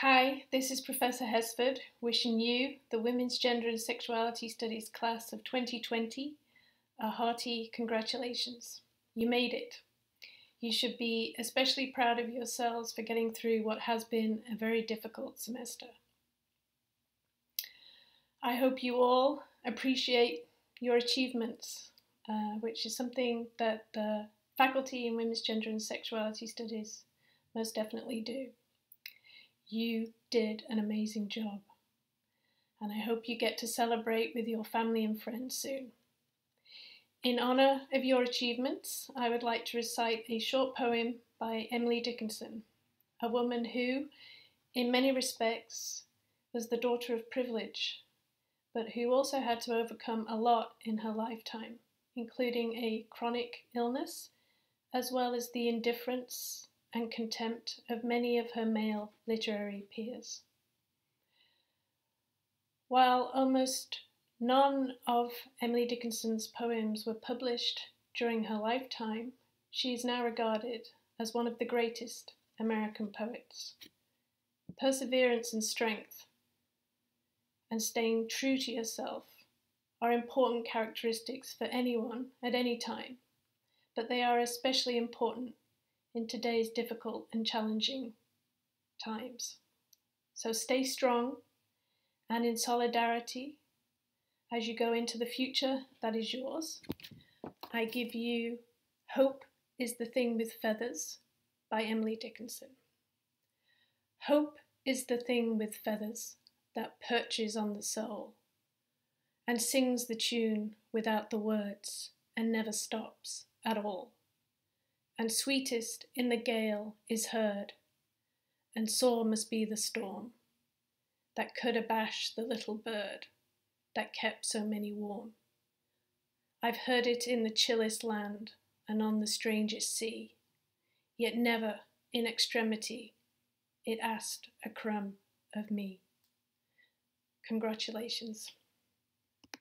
Hi, this is Professor Hesford wishing you, the Women's Gender and Sexuality Studies class of 2020, a hearty congratulations. You made it. You should be especially proud of yourselves for getting through what has been a very difficult semester. I hope you all appreciate your achievements, uh, which is something that the faculty in Women's Gender and Sexuality Studies most definitely do. You did an amazing job, and I hope you get to celebrate with your family and friends soon. In honour of your achievements, I would like to recite a short poem by Emily Dickinson, a woman who, in many respects, was the daughter of privilege, but who also had to overcome a lot in her lifetime, including a chronic illness, as well as the indifference and contempt of many of her male literary peers. While almost none of Emily Dickinson's poems were published during her lifetime, she is now regarded as one of the greatest American poets. Perseverance and strength, and staying true to yourself, are important characteristics for anyone at any time, but they are especially important in today's difficult and challenging times. So stay strong and in solidarity as you go into the future that is yours. I give you Hope is the Thing with Feathers by Emily Dickinson. Hope is the thing with feathers that perches on the soul and sings the tune without the words and never stops at all and sweetest in the gale is heard, and sore must be the storm that could abash the little bird that kept so many warm. I've heard it in the chillest land and on the strangest sea, yet never in extremity it asked a crumb of me. Congratulations.